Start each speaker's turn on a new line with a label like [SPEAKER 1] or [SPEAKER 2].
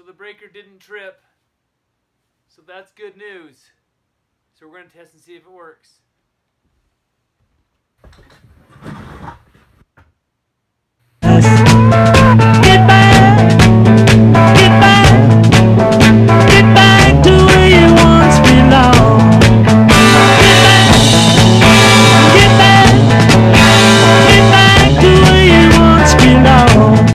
[SPEAKER 1] So the breaker didn't trip. So that's good news. So we're going to test and see if it works.